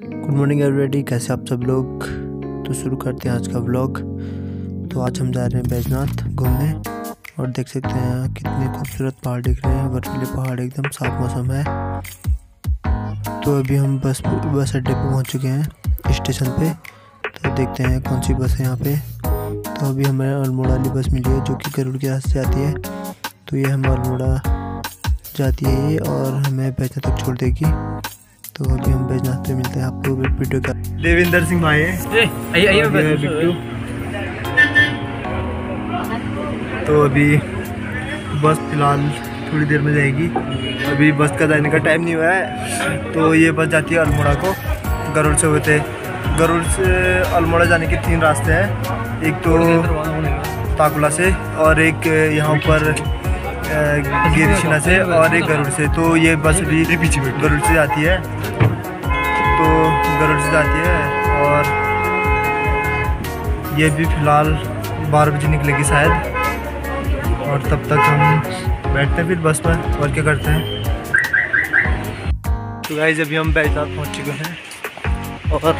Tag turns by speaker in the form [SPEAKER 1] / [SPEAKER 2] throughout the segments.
[SPEAKER 1] Good morning everybody कैसे आप सब लोग? तो शुरू करते हैं आज का व्लॉग तो आज हम जा रहे हैं बैजनाथ घूमने और देख सकते हैं कितने खूबसूरत पहाड़ दिख रहे हैं। बर्फीले पहाड़ एकदम साफ़ मौसम है। तो अभी हम बस बस अड्डे पे पहुँच चुके हैं स्टेशन पे। तो देखते हैं कौन सी बस है यहाँ पे। तो अभी हमें अल्मोड़ा वाली बस मिली है जो कि गरुड़ के रास्ते आती है। तो ये हम अल्मोड़ा जाती है ये और हमें बैजनाथ तक छोड़ देगी। तो अभी हम बैजनाथ पे मिलते हैं आपको वीडियो का
[SPEAKER 2] देवेंद्र सिंह भाई है। तो अभी बस फ़िलहाल थोड़ी देर में जाएगी। अभी बस का जाने का टाइम नहीं हुआ है। तो ये बस जाती है अल्मोड़ा को। गरुड़ से होते गरुड़ से अल्मोड़ा जाने के तीन रास्ते हैं। एक तो ताकुला से और एक यहाँ पर गिरिशिना से और एक गरुड़ से। तो ये बस भी पीछे गरुड़ से जाती है। तो गरुड़ से जाती है और ये भी फ़िलहाल बारह बजे निकलेगी शायद। और तब तक हम बैठते हैं फिर बस में और क्या करते हैं? तो गाइज़ अभी हम बैजनाथ पहुँच चुके हैं। और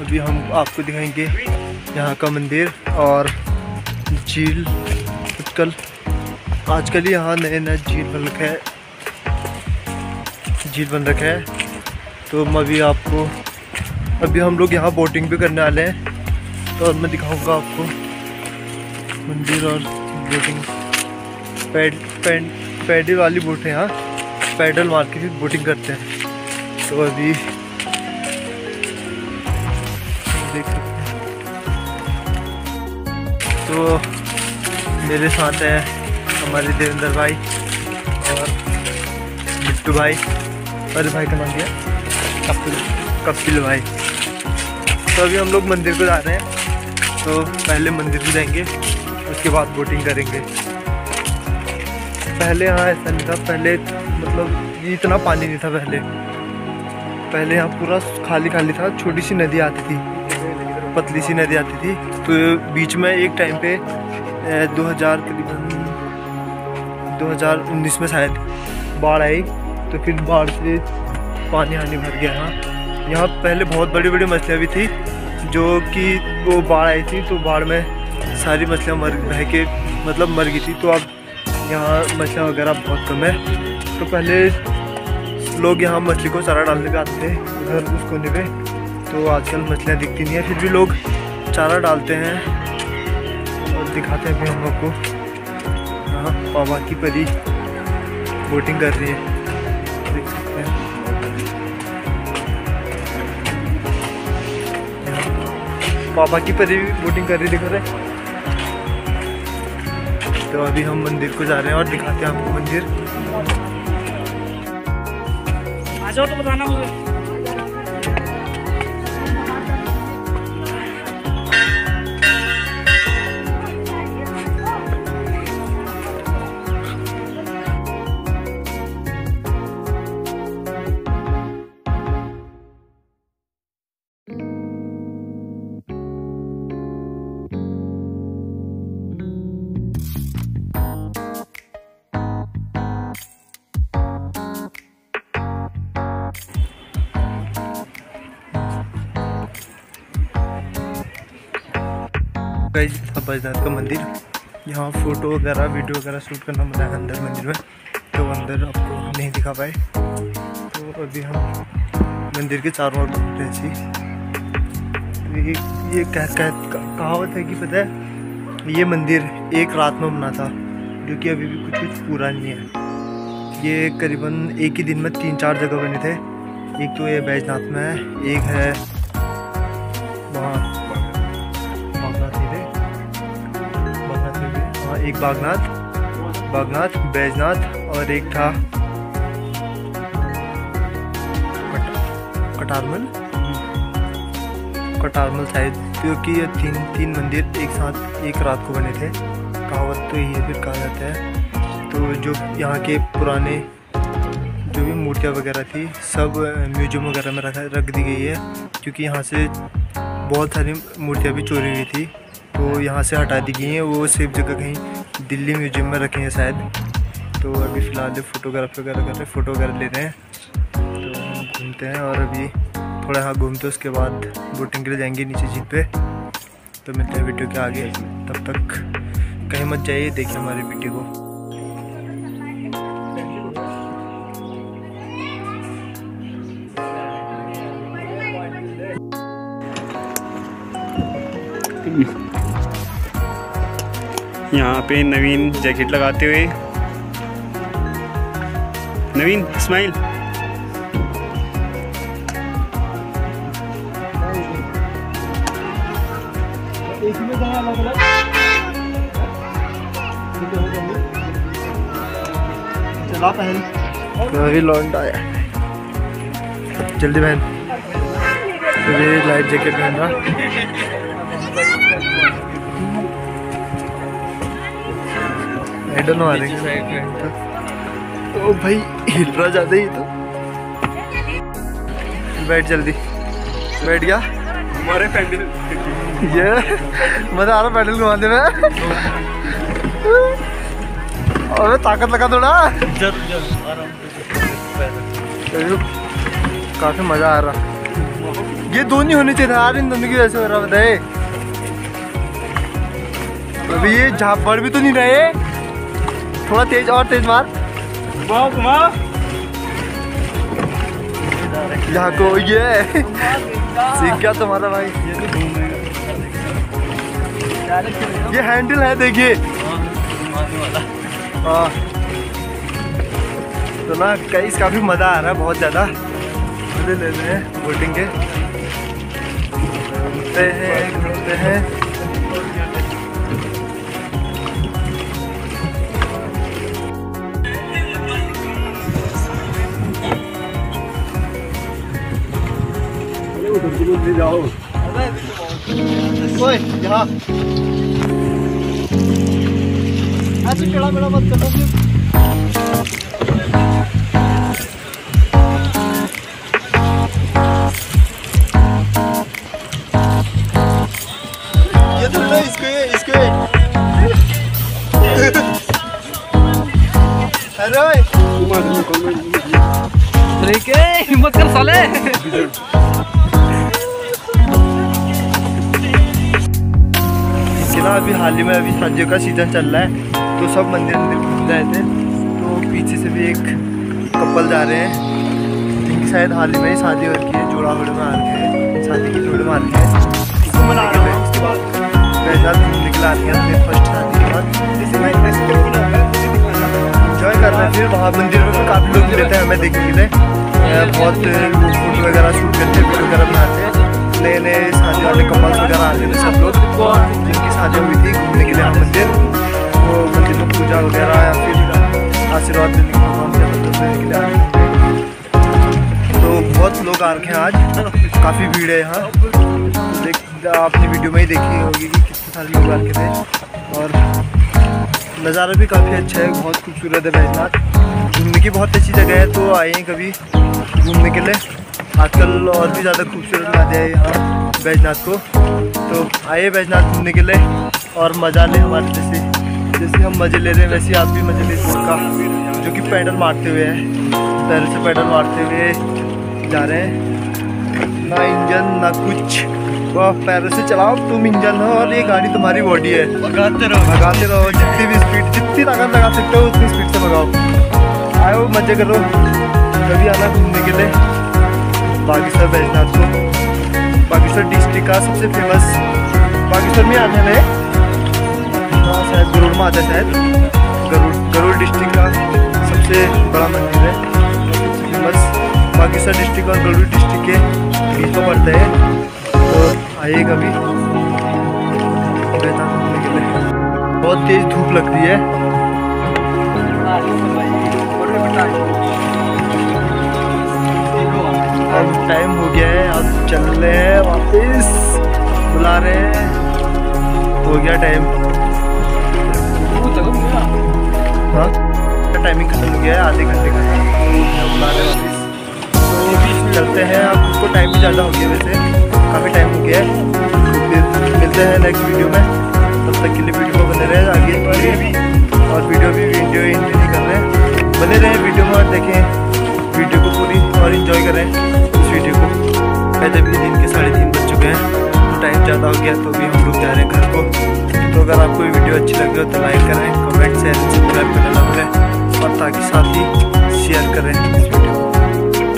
[SPEAKER 2] अभी हम आपको दिखाएँगे यहाँ का मंदिर और झील। आजकल आजकल यहाँ नए नए झील बन रखा है। झील बन रखा है। तो मैं अभी आपको, अभी हम लोग यहाँ बोटिंग भी करने वाले हैं। तो अब मैं दिखाऊँगा आपको मंदिर और बोटिंग पैड पैड, पैडल वाली बोट है यहाँ। पैडल मार के भी बोटिंग करते हैं। तो अभी देख सकते हैं। तो मेरे साथ है हमारे देवेंद्र भाई और बिट्टू भाई। अरे भाई का नाम दिया कपिल। कपिल भाई। तो अभी हम लोग मंदिर को जा रहे हैं। तो पहले मंदिर को जाएँगे, उसके बाद बोटिंग करेंगे। पहले यहाँ ऐसा नहीं था। पहले मतलब ये इतना पानी नहीं था पहले। पहले यहाँ पूरा खाली खाली था। छोटी सी नदी आती थी। पतली सी नदी आती थी। तो बीच में एक टाइम पे 2000 करीबन 2019 में शायद बाढ़ आई तो फिर बाढ़ से पानी आने भर गया यहाँ यहाँ पहले बहुत बड़ी बड़ी मछलियाँ भी थी, जो कि वो बाढ़ आई थी तो बाढ़ में सारी मछलियाँ मर, बह के मतलब मर गई थी। तो अब यहाँ मछलियाँ वगैरह बहुत कम है। तो पहले लोग यहाँ मछली को चारा डालने पे आते थे, उधर उस कोने पे तो आजकल मछलियाँ दिखती नहीं है, फिर भी लोग चारा डालते हैं। और दिखाते हैं हम लोग को यहाँ पावा की परी बोटिंग कर रही है। देख सकते हैं। पापा की परी भी बोटिंग कर रही दिखा रहे तो अभी हम मंदिर को जा रहे हैं और दिखाते हैं आपको मंदिर।
[SPEAKER 3] आ जाओ तो बताना मुझे।
[SPEAKER 2] गाइस बैजनाथ का मंदिर। यहाँ फ़ोटो वगैरह वीडियो वगैरह शूट करना मना है अंदर मंदिर में तो अंदर आपको नहीं दिखा पाए। तो अभी हम मंदिर के चारों ओर घूम रहे थे ये ये कह कह, कहावत है कि पता है, ये मंदिर एक रात में बना था, जो कि अभी भी कुछ कुछ पूरा नहीं है। ये करीबन एक ही दिन में तीन चार जगह बने थे। एक तो ये बैजनाथ में है, एक है एक बागनाथ बागनाथ, बैजनाथ और एक था कटारमल। कटारमल शायद क्योंकि ये तीन तीन मंदिर एक साथ, एक रात को बने थे। कहावत तो यही फिर कहा जाता है। तो जो यहाँ के पुराने जो भी मूर्तियाँ वगैरह थी, सब म्यूज़ियम वगैरह में रखा, रख दी गई है। क्योंकि यहाँ से बहुत सारी मूर्तियाँ भी चोरी हुई थी। तो यहाँ से हटा दी गई हैं। वो सेफ़ जगह कहीं दिल्ली म्यूज़ियम में रखे हैं शायद। तो अभी फ़िलहाल फोटोग्राफी वगैरह कर रहे हैं फ़ोटो वगैरह ले रहे हैं। तो घूमते हैं और अभी थोड़ा यहाँ घूमते उसके बाद बोटिंग के लिए जाएँगे नीचे झील पे। तो मिलते हैं वीडियो के आगे। तब तक कहीं मत जाइए, देखिए हमारी वीडियो को।
[SPEAKER 3] यहाँ पे नवीन जैकेट लगाते हुए। नवीन स्माइल
[SPEAKER 2] चला जल्दी पहन। लाइट जैकेट पहन रहा। आई डोंट नो ओ भाई हिल रहा ज़्यादा ही तो। बैठ जल्दी। बैठ गया?
[SPEAKER 3] हमारे पैंडल।
[SPEAKER 2] ये मज़ा आ रहा पैडल घुमाने में। और ताकत लगा थोड़ा। काफ़ी मज़ा आ रहा। ये दोनों होने चाहिए यार इन दोनों की वजह से हो रहा बताए। अभी ये झापड़ भी तो नहीं रहे। थोड़ा तेज और तेज मार। यहाँ को ये। सीख गया तुम्हारा भाई। ये हैंडल है देखिए। हाँ। तो ना कई काफ़ी मज़ा आ रहा है बहुत ज़्यादा। मज़े ले रहे हैं बोटिंग के।
[SPEAKER 3] ले जाओ।
[SPEAKER 2] ओए यहाँ। ऐसे टेढ़ा मेढ़ा मत फिर ये तो इसको इसको। अरे
[SPEAKER 3] अरे हिम्मत कर साले।
[SPEAKER 2] कि ना अभी हाल ही में अभी शादियों का सीज़न चल रहा है तो सब मंदिर मंदिर घूम रहे थे तो पीछे से भी एक कपल जा रहे हैं। जिनकी शायद हाल ही में ही शादी हो रखी है जोड़ा होड़े में आ रखे हैं शादी की जोड़े में आ रखे हैं। मना रहे हैं फ़र्स्ट शादी के बाद। कर रहे फिर वहाँ मंदिर में काफ़ी लोग मिलते हैं हमें देखने के लिए। बहुत फ़ोटो वगैरह शूट करते हैं वीडियो वगैरह बनाते। हैं नए नए शादी वाले कपल्स वगैरह आते थे सब लोग। शादी हुई थी घूमने के लिए हम मंदिर वो मंदिर में पूजा वगैरह या फिर आशीर्वाद देने के लिए तो बहुत लोग आ रखे हैं आज। काफ़ी भीड़ है यहाँ। देख, आपने वीडियो में ही देखी होगी कि कितने सारे लोग आ रखे थे। और नज़ारा भी काफ़ी अच्छा है, बहुत खूबसूरत है बैजनाथ घूमने की बहुत अच्छी जगह है तो आए हैं कभी घूमने के लिए। आजकल और भी ज़्यादा खूबसूरत बना दिया यहाँ बैजनाथ को। तो आइए बैजनाथ घूमने के लिए और मज़ा लें हमारे जैसे जैसे हम मज़े ले रहे हैं वैसे आप भी मज़े ले का जो कि पैडल मारते हुए हैं। पैर से पैडल मारते हुए जा रहे हैं। ना इंजन ना कुछ। वह पैरों से चलाओ तुम इंजन हो और ये गाड़ी तुम्हारी बॉडी है। भगाते रहो। भगाते रहो जितनी भी स्पीड जितनी ताकत लगा सकते हो उतनी स्पीड से भगाओ। आओ मज़े करो। कभी आना घूमने के लिए। बाकी सब बैजनाथ को। बागेश्वर का सबसे फ़ेमस बागेश्वर में हैं हाँ शायद गरुड़ में आता शायद। गरुड़ गरुड़ डिस्ट्रिक्ट का सबसे बड़ा मंदिर है। फ़ेमस बागेश्वर डिस्ट्रिक्ट और गरुड़ डिस्ट्रिक्ट के बीच में पड़ता है। तो आइए कभी बहुत तेज़ धूप लग रही है। अब टाइम हो गया है अब चल रहे हैं वापस, बुला रहे हैं। हो गया टाइम हाँ? टाइमिंग खत्म हो गया है, आधे घंटे का बुला रहे हैं वापस। तो चलते हैं, अब उसको टाइम भी ज़्यादा हो गया वैसे। काफ़ी टाइम हो गया है। तो फिर मिलते हैं नेक्स्ट वीडियो में। तब तक के लिए वीडियो में बने रहे, आगे भी। और वीडियो भी वीडियो नहीं कर रहे हैं बने रहे वीडियो में और देखें। वीडियो को पूरी और इन्जॉय करें इस वीडियो को। पहले भी दिन के साढ़े तीन बज चुके हैं तो टाइम ज़्यादा हो गया तो भी हम लोग जा रहे हैं घर को। तो अगर आपको ये वीडियो अच्छी लगे हो तो लाइक करें कमेंट शेयर सब्सक्राइब करना ना भूलें, और ताकि साथ ही शेयर करें इस वीडियो को।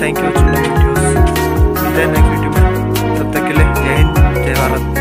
[SPEAKER 2] थैंक यू वीडियोज़ मिलते हैं नेक्स्ट वीडियो में, तब तक के लिए जय हिंद, जय भारत।